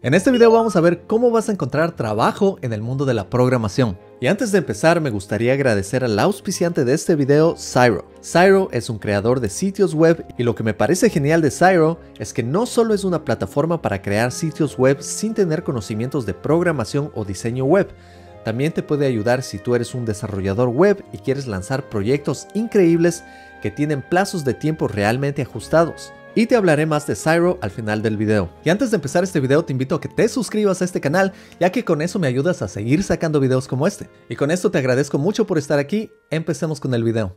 En este video vamos a ver cómo vas a encontrar trabajo en el mundo de la programación. Y antes de empezar me gustaría agradecer al auspiciante de este video, Cyro. Cyro es un creador de sitios web y lo que me parece genial de Cyro es que no solo es una plataforma para crear sitios web sin tener conocimientos de programación o diseño web, también te puede ayudar si tú eres un desarrollador web y quieres lanzar proyectos increíbles que tienen plazos de tiempo realmente ajustados y te hablaré más de Cyro al final del video. Y antes de empezar este video te invito a que te suscribas a este canal ya que con eso me ayudas a seguir sacando videos como este. Y con esto te agradezco mucho por estar aquí, empecemos con el video.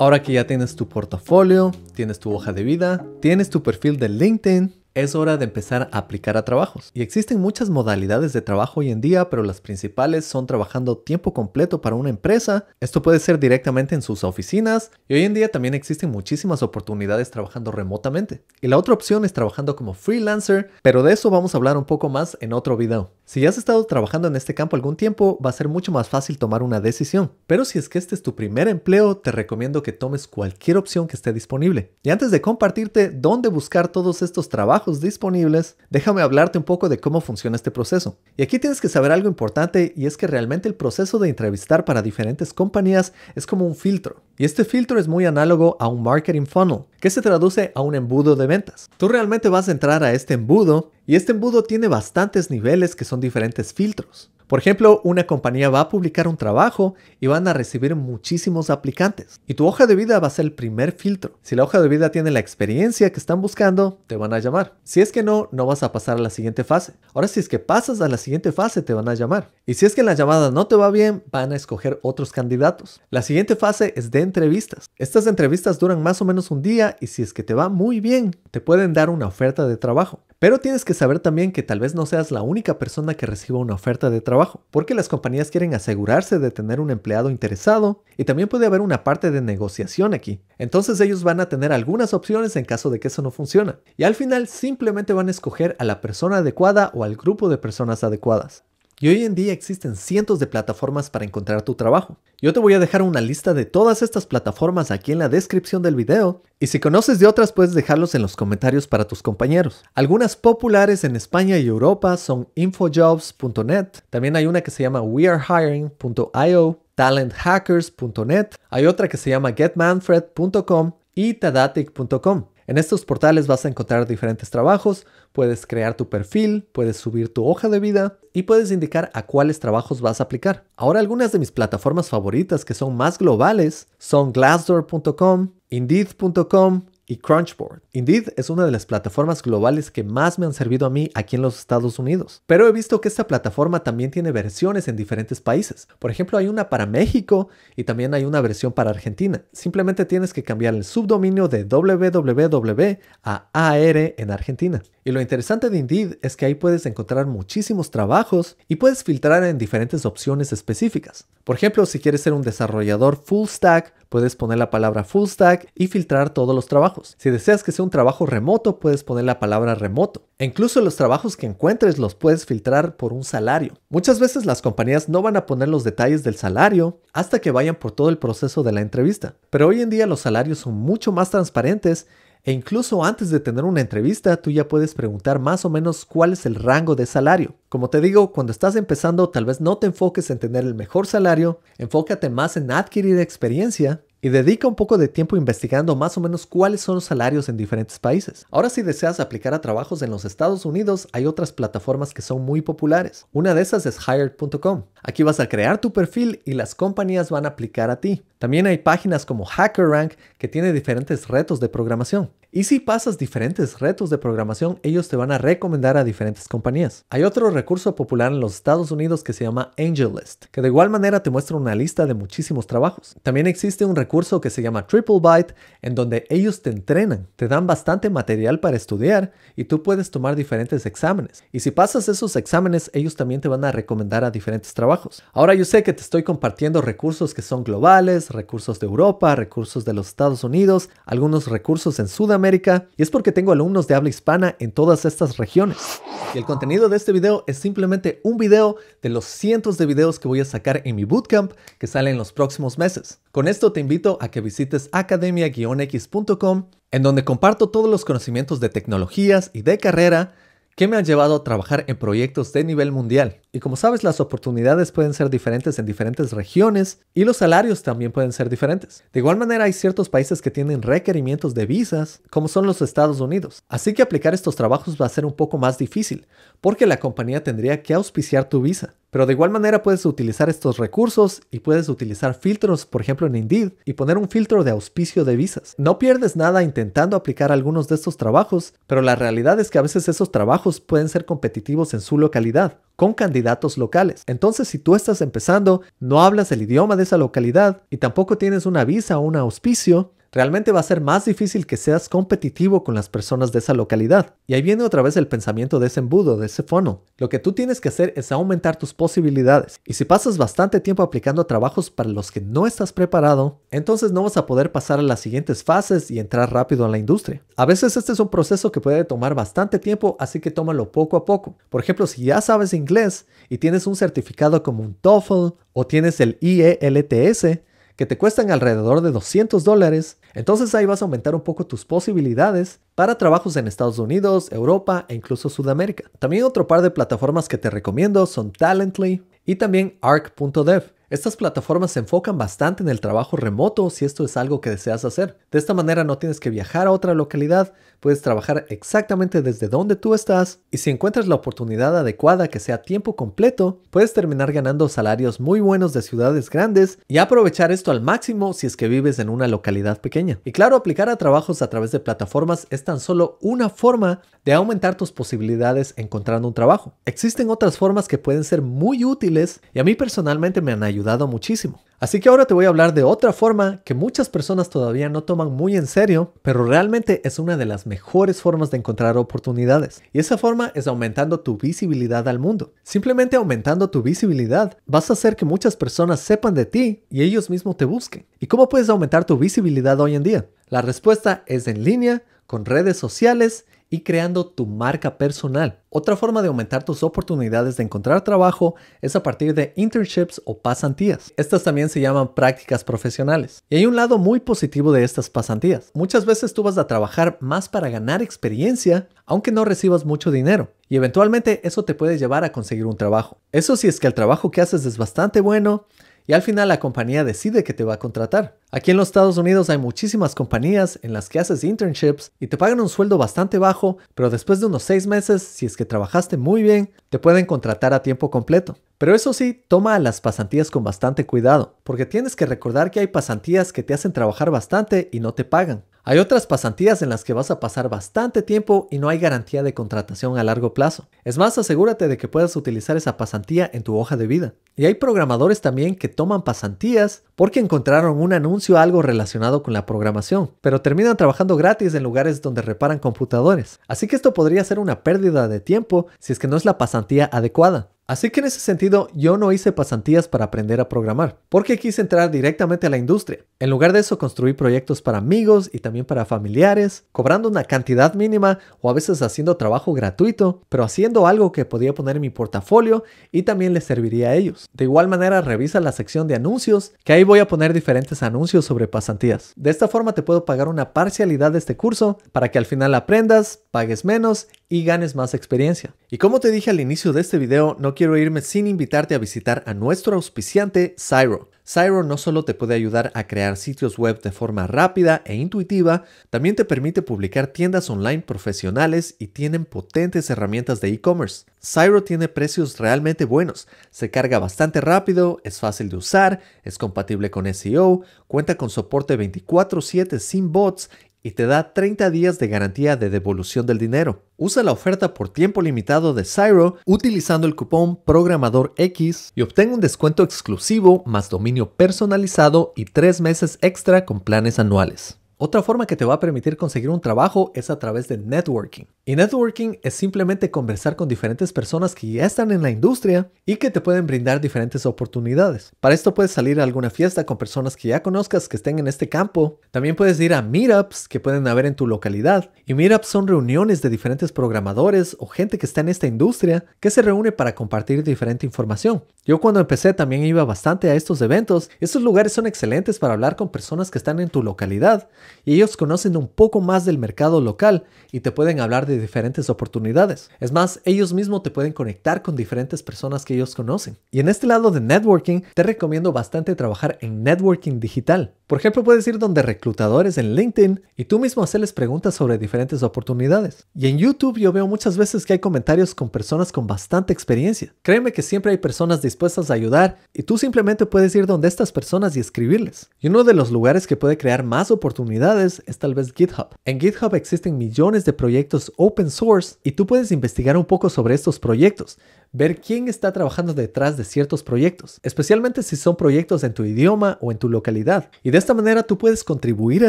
Ahora que ya tienes tu portafolio, tienes tu hoja de vida, tienes tu perfil de LinkedIn, es hora de empezar a aplicar a trabajos. Y existen muchas modalidades de trabajo hoy en día, pero las principales son trabajando tiempo completo para una empresa. Esto puede ser directamente en sus oficinas y hoy en día también existen muchísimas oportunidades trabajando remotamente. Y la otra opción es trabajando como freelancer, pero de eso vamos a hablar un poco más en otro video. Si ya has estado trabajando en este campo algún tiempo, va a ser mucho más fácil tomar una decisión. Pero si es que este es tu primer empleo, te recomiendo que tomes cualquier opción que esté disponible. Y antes de compartirte dónde buscar todos estos trabajos disponibles, déjame hablarte un poco de cómo funciona este proceso. Y aquí tienes que saber algo importante y es que realmente el proceso de entrevistar para diferentes compañías es como un filtro. Y este filtro es muy análogo a un marketing funnel, que se traduce a un embudo de ventas. Tú realmente vas a entrar a este embudo y este embudo tiene bastantes niveles que son diferentes filtros. Por ejemplo, una compañía va a publicar un trabajo y van a recibir muchísimos aplicantes. Y tu hoja de vida va a ser el primer filtro. Si la hoja de vida tiene la experiencia que están buscando, te van a llamar. Si es que no, no vas a pasar a la siguiente fase. Ahora, si es que pasas a la siguiente fase, te van a llamar. Y si es que la llamada no te va bien, van a escoger otros candidatos. La siguiente fase es de entrevistas. Estas entrevistas duran más o menos un día y si es que te va muy bien, te pueden dar una oferta de trabajo. Pero tienes que saber también que tal vez no seas la única persona que reciba una oferta de trabajo, porque las compañías quieren asegurarse de tener un empleado interesado y también puede haber una parte de negociación aquí. Entonces ellos van a tener algunas opciones en caso de que eso no funcione. Y al final simplemente van a escoger a la persona adecuada o al grupo de personas adecuadas. Y hoy en día existen cientos de plataformas para encontrar tu trabajo. Yo te voy a dejar una lista de todas estas plataformas aquí en la descripción del video. Y si conoces de otras puedes dejarlos en los comentarios para tus compañeros. Algunas populares en España y Europa son infojobs.net. También hay una que se llama wearehiring.io, talenthackers.net. Hay otra que se llama getmanfred.com y tadatic.com. En estos portales vas a encontrar diferentes trabajos, puedes crear tu perfil, puedes subir tu hoja de vida y puedes indicar a cuáles trabajos vas a aplicar. Ahora algunas de mis plataformas favoritas que son más globales son glassdoor.com, indeed.com, y Crunchboard. Indeed es una de las plataformas globales que más me han servido a mí aquí en los Estados Unidos. Pero he visto que esta plataforma también tiene versiones en diferentes países. Por ejemplo, hay una para México y también hay una versión para Argentina. Simplemente tienes que cambiar el subdominio de www a AR en Argentina. Y lo interesante de Indeed es que ahí puedes encontrar muchísimos trabajos y puedes filtrar en diferentes opciones específicas. Por ejemplo, si quieres ser un desarrollador full stack, puedes poner la palabra full stack y filtrar todos los trabajos. Si deseas que sea un trabajo remoto, puedes poner la palabra remoto. E incluso los trabajos que encuentres los puedes filtrar por un salario. Muchas veces las compañías no van a poner los detalles del salario hasta que vayan por todo el proceso de la entrevista. Pero hoy en día los salarios son mucho más transparentes e incluso antes de tener una entrevista, tú ya puedes preguntar más o menos cuál es el rango de salario. Como te digo, cuando estás empezando, tal vez no te enfoques en tener el mejor salario, enfócate más en adquirir experiencia y dedica un poco de tiempo investigando más o menos cuáles son los salarios en diferentes países. Ahora si deseas aplicar a trabajos en los Estados Unidos, hay otras plataformas que son muy populares. Una de esas es hired.com. Aquí vas a crear tu perfil y las compañías van a aplicar a ti. También hay páginas como HackerRank que tiene diferentes retos de programación. Y si pasas diferentes retos de programación, ellos te van a recomendar a diferentes compañías. Hay otro recurso popular en los Estados Unidos que se llama AngelList, que de igual manera te muestra una lista de muchísimos trabajos. También existe un recurso que se llama TripleByte, en donde ellos te entrenan, te dan bastante material para estudiar y tú puedes tomar diferentes exámenes. Y si pasas esos exámenes, ellos también te van a recomendar a diferentes trabajos. Ahora yo sé que te estoy compartiendo recursos que son globales, recursos de Europa, recursos de los Estados Unidos, algunos recursos en Sudamérica, y es porque tengo alumnos de habla hispana en todas estas regiones. Y el contenido de este video es simplemente un video de los cientos de videos que voy a sacar en mi bootcamp que sale en los próximos meses. Con esto te invito a que visites academia-x.com en donde comparto todos los conocimientos de tecnologías y de carrera que me han llevado a trabajar en proyectos de nivel mundial. Y como sabes, las oportunidades pueden ser diferentes en diferentes regiones y los salarios también pueden ser diferentes. De igual manera, hay ciertos países que tienen requerimientos de visas, como son los Estados Unidos. Así que aplicar estos trabajos va a ser un poco más difícil, porque la compañía tendría que auspiciar tu visa. Pero de igual manera puedes utilizar estos recursos y puedes utilizar filtros, por ejemplo en Indeed, y poner un filtro de auspicio de visas. No pierdes nada intentando aplicar algunos de estos trabajos, pero la realidad es que a veces esos trabajos pueden ser competitivos en su localidad con candidatos locales. Entonces, si tú estás empezando, no hablas el idioma de esa localidad y tampoco tienes una visa o un auspicio, realmente va a ser más difícil que seas competitivo con las personas de esa localidad. Y ahí viene otra vez el pensamiento de ese embudo, de ese fono. Lo que tú tienes que hacer es aumentar tus posibilidades. Y si pasas bastante tiempo aplicando trabajos para los que no estás preparado, entonces no vas a poder pasar a las siguientes fases y entrar rápido a la industria. A veces este es un proceso que puede tomar bastante tiempo, así que tómalo poco a poco. Por ejemplo, si ya sabes inglés y tienes un certificado como un TOEFL o tienes el IELTS, que te cuestan alrededor de 200 dólares, entonces ahí vas a aumentar un poco tus posibilidades para trabajos en Estados Unidos, Europa e incluso Sudamérica. También otro par de plataformas que te recomiendo son Talently y también Arc.dev. Estas plataformas se enfocan bastante en el trabajo remoto si esto es algo que deseas hacer. De esta manera no tienes que viajar a otra localidad, puedes trabajar exactamente desde donde tú estás y si encuentras la oportunidad adecuada que sea tiempo completo, puedes terminar ganando salarios muy buenos de ciudades grandes y aprovechar esto al máximo si es que vives en una localidad pequeña. Y claro, aplicar a trabajos a través de plataformas es tan solo una forma de aumentar tus posibilidades encontrando un trabajo. Existen otras formas que pueden ser muy útiles y a mí personalmente me han ayudado muchísimo. Así que ahora te voy a hablar de otra forma que muchas personas todavía no toman muy en serio, pero realmente es una de las mejores formas de encontrar oportunidades. Y esa forma es aumentando tu visibilidad al mundo. Simplemente aumentando tu visibilidad vas a hacer que muchas personas sepan de ti y ellos mismos te busquen. ¿Y cómo puedes aumentar tu visibilidad hoy en día? La respuesta es en línea, con redes sociales y creando tu marca personal. Otra forma de aumentar tus oportunidades de encontrar trabajo es a partir de internships o pasantías. Estas también se llaman prácticas profesionales. Y hay un lado muy positivo de estas pasantías. Muchas veces tú vas a trabajar más para ganar experiencia, aunque no recibas mucho dinero. Y eventualmente eso te puede llevar a conseguir un trabajo. Eso si es que el trabajo que haces es bastante bueno y al final la compañía decide que te va a contratar. Aquí en los Estados Unidos hay muchísimas compañías en las que haces internships y te pagan un sueldo bastante bajo, pero después de unos seis meses, si es que trabajaste muy bien, te pueden contratar a tiempo completo. Pero eso sí, toma las pasantías con bastante cuidado, porque tienes que recordar que hay pasantías que te hacen trabajar bastante y no te pagan. Hay otras pasantías en las que vas a pasar bastante tiempo y no hay garantía de contratación a largo plazo. Es más, asegúrate de que puedas utilizar esa pasantía en tu hoja de vida. Y hay programadores también que toman pasantías porque encontraron un anuncio algo relacionado con la programación, pero terminan trabajando gratis en lugares donde reparan computadores. Así que esto podría ser una pérdida de tiempo si es que no es la pasantía adecuada. Así que en ese sentido yo no hice pasantías para aprender a programar, porque quise entrar directamente a la industria. En lugar de eso construí proyectos para amigos y también para familiares, cobrando una cantidad mínima o a veces haciendo trabajo gratuito, pero haciendo algo que podía poner en mi portafolio y también les serviría a ellos. De igual manera revisa la sección de anuncios, que ahí voy a poner diferentes anuncios sobre pasantías. De esta forma te puedo pagar una parcialidad de este curso para que al final aprendas, pagues menos y ganes más experiencia. Y como te dije al inicio de este video, no quiero irme sin invitarte a visitar a nuestro auspiciante Cyro. Cyro no solo te puede ayudar a crear sitios web de forma rápida e intuitiva, también te permite publicar tiendas online profesionales y tienen potentes herramientas de e-commerce. Cyro tiene precios realmente buenos, se carga bastante rápido, es fácil de usar, es compatible con SEO, cuenta con soporte 24/7 sin bots y te da 30 días de garantía de devolución del dinero. Usa la oferta por tiempo limitado de Cyro utilizando el cupón Programador X y obtén un descuento exclusivo más dominio personalizado y 3 meses extra con planes anuales. Otra forma que te va a permitir conseguir un trabajo es a través de networking. Networking es simplemente conversar con diferentes personas que ya están en la industria y que te pueden brindar diferentes oportunidades. Para esto puedes salir a alguna fiesta con personas que ya conozcas que estén en este campo. También puedes ir a meetups que pueden haber en tu localidad. Y meetups son reuniones de diferentes programadores o gente que está en esta industria que se reúne para compartir diferente información. Yo cuando empecé también iba bastante a estos eventos. Estos lugares son excelentes para hablar con personas que están en tu localidad y ellos conocen un poco más del mercado local y te pueden hablar de diferentes oportunidades. Es más, ellos mismos te pueden conectar con diferentes personas que ellos conocen. Y en este lado de networking, te recomiendo bastante trabajar en networking digital. Por ejemplo, puedes ir donde reclutadores en LinkedIn y tú mismo hacerles preguntas sobre diferentes oportunidades. Y en YouTube yo veo muchas veces que hay comentarios con personas con bastante experiencia. Créeme que siempre hay personas dispuestas a ayudar y tú simplemente puedes ir donde estas personas y escribirles. Y uno de los lugares que puede crear más oportunidades es tal vez GitHub. En GitHub existen millones de proyectos open source y tú puedes investigar un poco sobre estos proyectos ver quién está trabajando detrás de ciertos proyectos, especialmente si son proyectos en tu idioma o en tu localidad. Y esta manera tú puedes contribuir a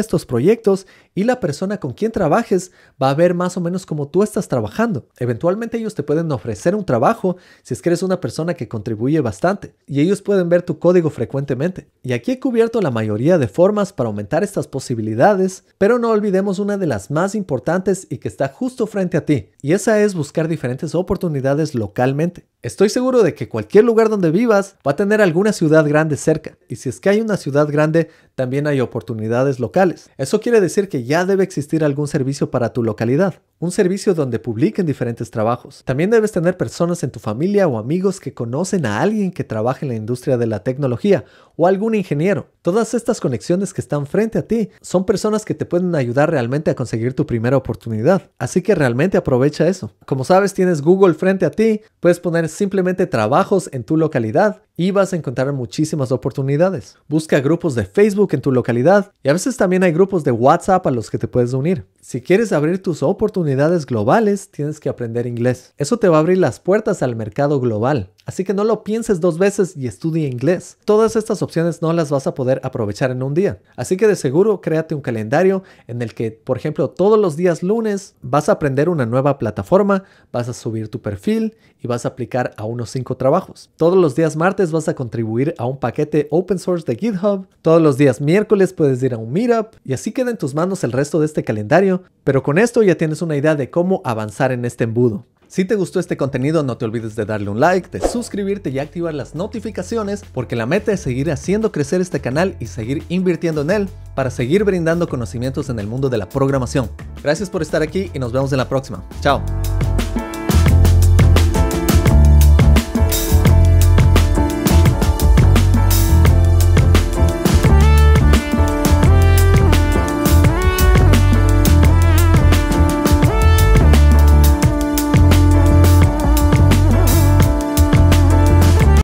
estos proyectos y la persona con quien trabajes va a ver más o menos cómo tú estás trabajando. Eventualmente ellos te pueden ofrecer un trabajo si es que eres una persona que contribuye bastante y ellos pueden ver tu código frecuentemente. Y aquí he cubierto la mayoría de formas para aumentar estas posibilidades, pero no olvidemos una de las más importantes y que está justo frente a ti, y esa es buscar diferentes oportunidades localmente Estoy seguro de que cualquier lugar donde vivas va a tener alguna ciudad grande cerca, y si es que hay una ciudad grande, también hay oportunidades locales. Eso quiere decir que ya debe existir algún servicio para tu localidad, un servicio donde publiquen diferentes trabajos. También debes tener personas en tu familia o amigos que conocen a alguien que trabaje en la industria de la tecnología o algún ingeniero. Todas estas conexiones que están frente a ti son personas que te pueden ayudar realmente a conseguir tu primera oportunidad. Así que realmente aprovecha eso. Como sabes, tienes Google frente a ti, puedes poner simplemente trabajos en tu localidad y vas a encontrar muchísimas oportunidades. Busca grupos de Facebook en tu localidad y a veces también hay grupos de WhatsApp a los que te puedes unir. Si quieres abrir tus oportunidades globales, tienes que aprender inglés. Eso te va a abrir las puertas al mercado global. Así que no lo pienses dos veces y estudie inglés. Todas estas opciones no las vas a poder aprovechar en un día. Así que de seguro créate un calendario en el que, por ejemplo, todos los días lunes vas a aprender una nueva plataforma, vas a subir tu perfil y vas a aplicar a unos 5 trabajos. Todos los días martes vas a contribuir a un paquete open source de GitHub. Todos los días miércoles puedes ir a un meetup y así queda en tus manos el resto de este calendario. Pero con esto ya tienes una idea de cómo avanzar en este embudo. Si te gustó este contenido no te olvides de darle un like, de suscribirte y activar las notificaciones porque la meta es seguir haciendo crecer este canal y seguir invirtiendo en él para seguir brindando conocimientos en el mundo de la programación. Gracias por estar aquí y nos vemos en la próxima. Chao.